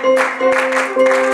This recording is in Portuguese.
Música